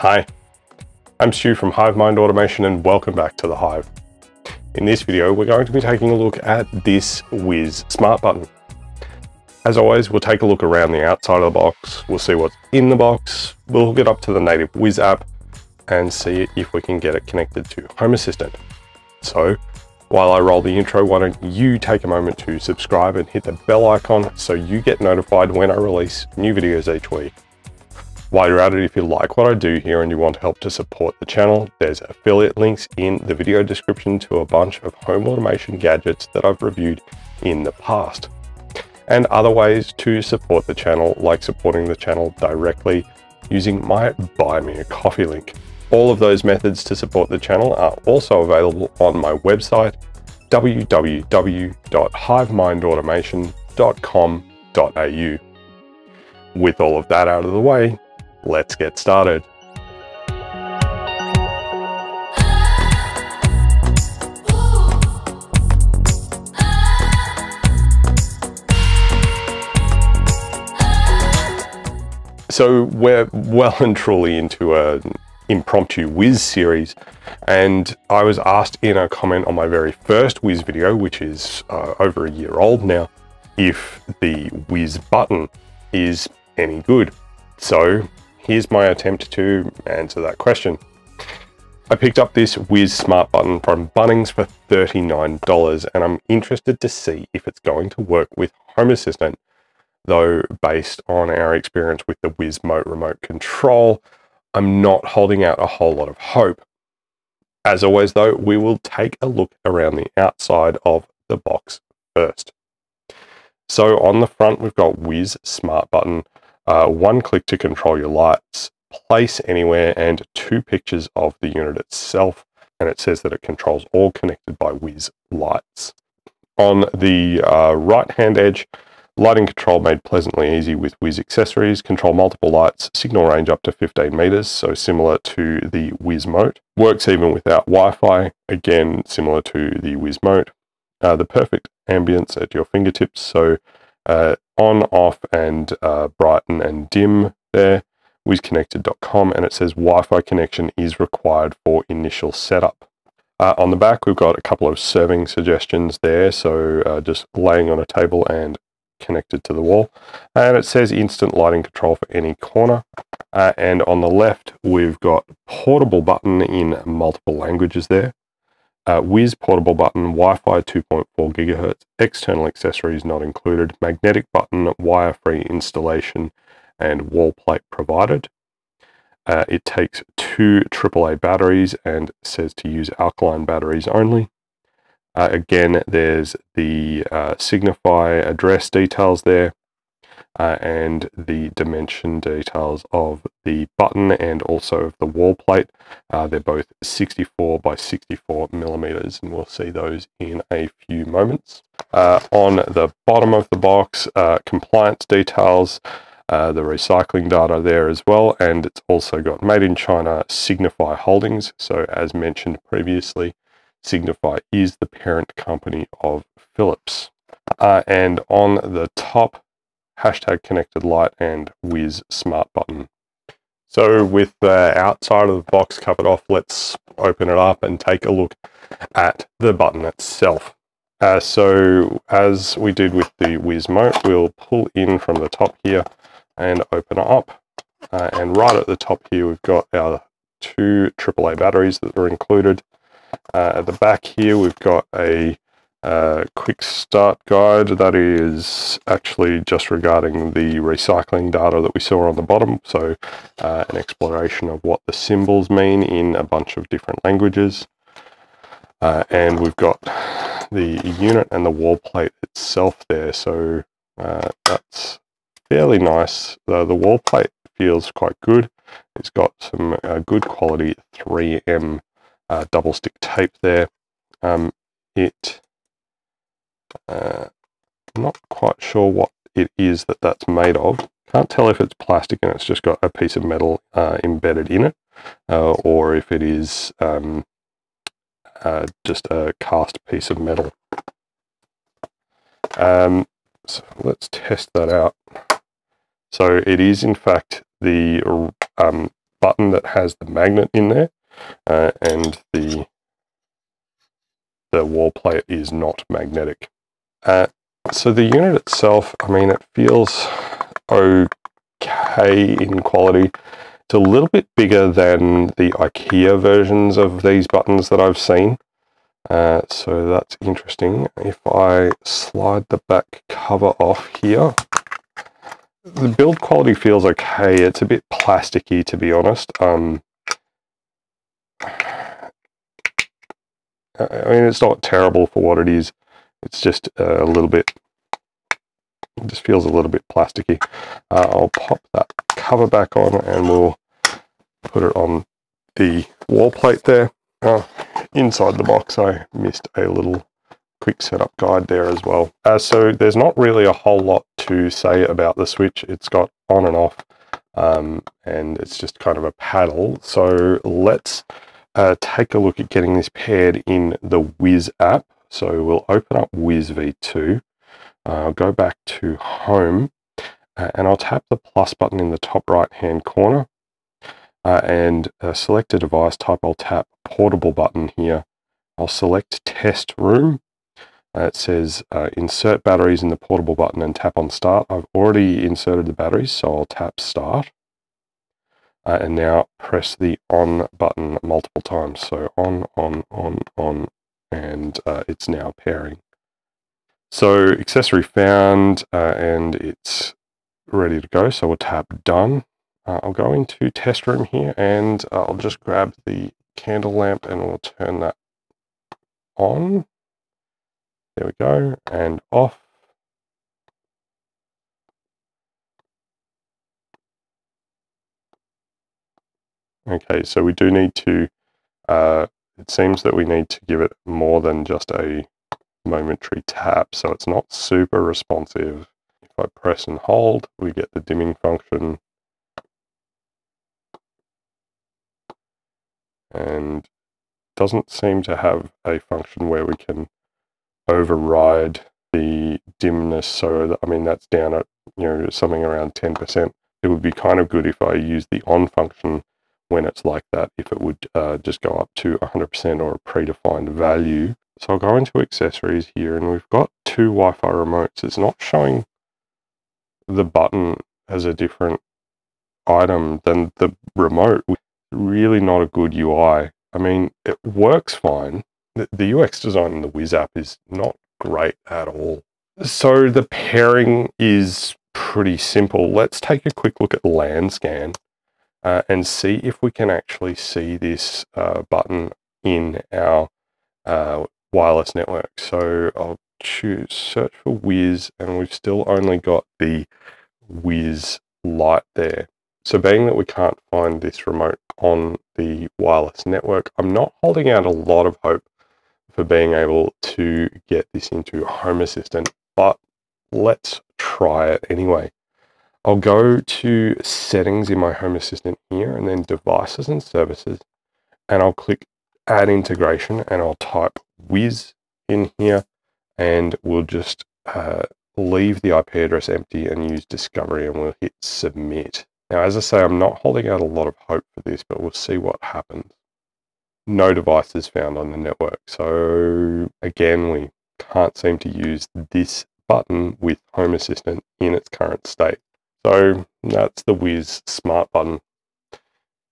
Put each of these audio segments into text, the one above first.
Hi, I'm Stu from Hivemind Automation and welcome back to the Hive. In this video, we're going to be taking a look at this Wiz smart button. As always, we'll take a look around the outside of the box, we'll see what's in the box, we'll hook it up to the native Wiz app and see if we can get it connected to Home Assistant. So, while I roll the intro, why don't you take a moment to subscribe and hit the bell icon so you get notified when I release new videos each week. While you're at it, if you like what I do here and you want help to support the channel, there's affiliate links in the video description to a bunch of home automation gadgets that I've reviewed in the past. And other ways to support the channel, like supporting the channel directly using my Buy Me a Coffee link. All of those methods to support the channel are also available on my website, www.hivemindautomation.com.au. With all of that out of the way, Let's get started. So we're well and truly into an impromptu Wiz series and I was asked in a comment on my very first Wiz video, which is uh, over a year old now, if the Wiz button is any good. So here's my attempt to answer that question. I picked up this Wiz Smart button from Bunnings for $39 and I'm interested to see if it's going to work with Home Assistant, though based on our experience with the Wiz-Mote remote control, I'm not holding out a whole lot of hope. As always though, we will take a look around the outside of the box first. So on the front, we've got Wiz Smart button uh, one click to control your lights, place anywhere, and two pictures of the unit itself. And it says that it controls all connected by Wiz lights. On the uh, right hand edge, lighting control made pleasantly easy with Wiz accessories, control multiple lights, signal range up to 15 meters, so similar to the Wiz-Mote. Works even without Wi-Fi, again similar to the Wiz-Mote. Uh, the perfect ambience at your fingertips, so uh, on, off, and uh, brighten and dim there, wizconnected.com, and it says Wi-Fi connection is required for initial setup. Uh, on the back, we've got a couple of serving suggestions there, so uh, just laying on a table and connected to the wall. And it says instant lighting control for any corner. Uh, and on the left, we've got portable button in multiple languages there. Uh, Wiz portable button, Wi-Fi 2.4 gigahertz, external accessories not included, magnetic button, wire-free installation, and wall plate provided. Uh, it takes two AAA batteries and says to use alkaline batteries only. Uh, again, there's the uh, Signify address details there uh, and the dimension details of the button and also of the wall plate. Uh, they're both 64 by 64 millimeters, and we'll see those in a few moments. Uh, on the bottom of the box, uh, compliance details, uh, the recycling data there as well, and it's also got Made in China Signify Holdings. So, as mentioned previously, Signify is the parent company of Philips. Uh, and on the top hashtag connected light and Wiz smart button. So with the outside of the box covered off, let's open it up and take a look at the button itself. Uh, so as we did with the Wiz-Mote, we'll pull in from the top here and open it up. Uh, and right at the top here, we've got our two AAA batteries that are included. Uh, at the back here, we've got a uh, quick start guide that is actually just regarding the recycling data that we saw on the bottom. So uh, an exploration of what the symbols mean in a bunch of different languages. Uh, and we've got the unit and the wall plate itself there. So uh, that's fairly nice. The, the wall plate feels quite good. It's got some uh, good quality 3M uh, double stick tape there. Um, it uh, not quite sure what it is that that's made of. Can't tell if it's plastic and it's just got a piece of metal uh, embedded in it, uh, or if it is um, uh, just a cast piece of metal. Um, so let's test that out. So it is in fact the um, button that has the magnet in there, uh, and the the wall plate is not magnetic. Uh, so the unit itself, I mean, it feels okay in quality. It's a little bit bigger than the IKEA versions of these buttons that I've seen. Uh, so that's interesting. If I slide the back cover off here, the build quality feels okay. It's a bit plasticky, to be honest. Um, I mean, it's not terrible for what it is. It's just a little bit, it just feels a little bit plasticky. Uh, I'll pop that cover back on and we'll put it on the wall plate there. Uh, inside the box, I missed a little quick setup guide there as well. Uh, so there's not really a whole lot to say about the switch. It's got on and off, um, and it's just kind of a paddle. So let's uh, take a look at getting this paired in the Wiz app. So we'll open up Wiz V2, uh, go back to Home, uh, and I'll tap the plus button in the top right hand corner uh, and uh, select a device type. I'll tap portable button here. I'll select test room. Uh, it says insert batteries in the portable button and tap on start. I've already inserted the batteries, so I'll tap start. Uh, and now press the on button multiple times. So on, on, on, on, and uh, it's now pairing. So accessory found uh, and it's ready to go. So we'll tap done. Uh, I'll go into test room here and I'll just grab the candle lamp and we'll turn that on. There we go. And off. Okay, so we do need to, uh, it seems that we need to give it more than just a momentary tap, so it's not super responsive. If I press and hold, we get the dimming function. And doesn't seem to have a function where we can override the dimness. So, I mean, that's down at, you know, something around 10%. It would be kind of good if I use the on function when it's like that if it would uh, just go up to 100% or a predefined value. So I'll go into accessories here and we've got two Wi-Fi remotes. It's not showing the button as a different item than the remote. Really not a good UI. I mean, it works fine. The, the UX design in the Wiz app is not great at all. So the pairing is pretty simple. Let's take a quick look at LAN scan uh, and see if we can actually see this uh, button in our uh, wireless network. So I'll choose search for Wiz and we've still only got the Wiz light there. So being that we can't find this remote on the wireless network, I'm not holding out a lot of hope for being able to get this into Home Assistant, but let's try it anyway. I'll go to settings in my Home Assistant here and then devices and services and I'll click add integration and I'll type Wiz in here and we'll just uh, leave the IP address empty and use discovery and we'll hit submit. Now, as I say, I'm not holding out a lot of hope for this, but we'll see what happens. No devices found on the network. So again, we can't seem to use this button with Home Assistant in its current state. So that's the Wiz Smart button.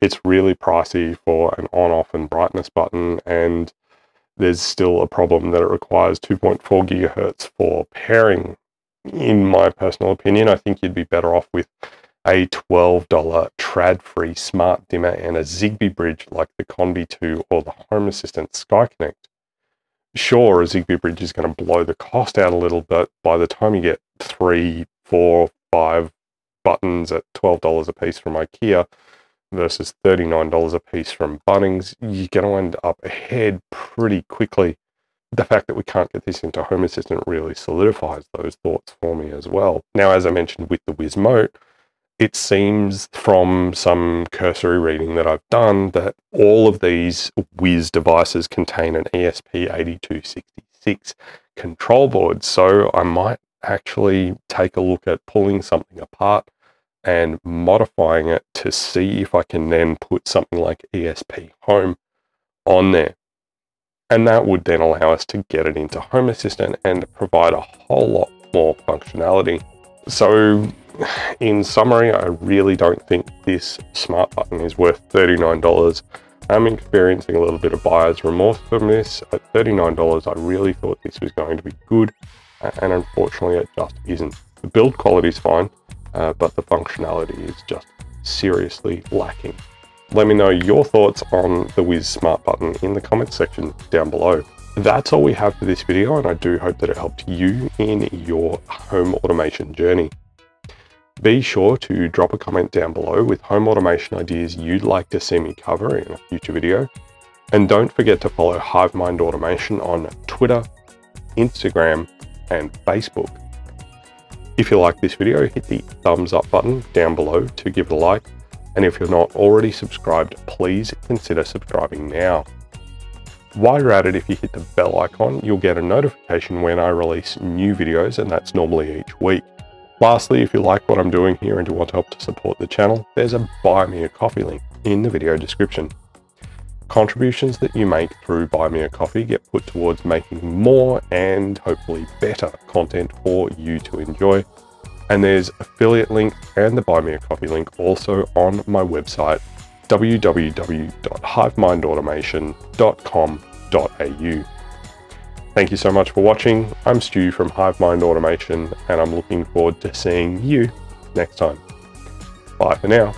It's really pricey for an on, off, and brightness button, and there's still a problem that it requires 2.4 gigahertz for pairing. In my personal opinion, I think you'd be better off with a $12 TRÅDFRI smart dimmer and a Zigbee bridge like the ConBee 2 or the Home Assistant SkyConnect. Sure, a Zigbee bridge is going to blow the cost out a little, but by the time you get three, four, five buttons at $12 a piece from IKEA versus $39 a piece from Bunnings, you're going to end up ahead pretty quickly. The fact that we can't get this into Home Assistant really solidifies those thoughts for me as well. Now, as I mentioned with the Wizmote, it seems from some cursory reading that I've done that all of these Wiz devices contain an ESP8266 control board. So I might actually take a look at pulling something apart and modifying it to see if I can then put something like ESP Home on there. And that would then allow us to get it into Home Assistant and provide a whole lot more functionality. So in summary, I really don't think this smart button is worth $39. I'm experiencing a little bit of buyer's remorse from this. At $39, I really thought this was going to be good, and unfortunately it just isn't. The build quality is fine, uh, but the functionality is just seriously lacking. Let me know your thoughts on the Wiz Smart button in the comments section down below. That's all we have for this video, and I do hope that it helped you in your home automation journey. Be sure to drop a comment down below with home automation ideas you'd like to see me cover in a future video. And don't forget to follow HiveMind Automation on Twitter, Instagram, and Facebook. If you like this video, hit the thumbs up button down below to give it a like. And if you're not already subscribed, please consider subscribing now. While you're at it, if you hit the bell icon, you'll get a notification when I release new videos, and that's normally each week. Lastly, if you like what I'm doing here and you want to help to support the channel, there's a Buy Me a Coffee link in the video description. Contributions that you make through Buy Me a Coffee get put towards making more and hopefully better content for you to enjoy. And there's affiliate link and the Buy Me a Coffee link also on my website, www.hivemindautomation.com.au. Thank you so much for watching. I'm Stu from Hive Mind Automation, and I'm looking forward to seeing you next time. Bye for now.